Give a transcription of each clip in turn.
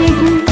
Thank you.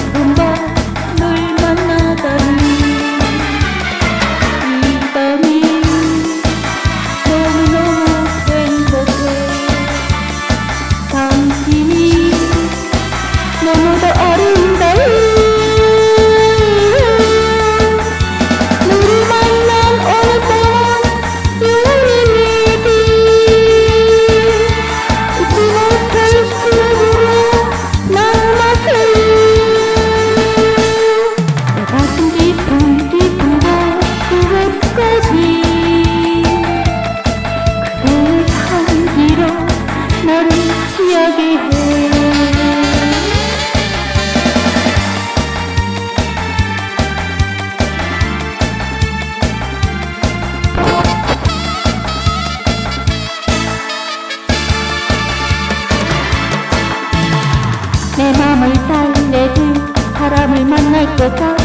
내 맘을 달래줄 사람을 만날 것 같아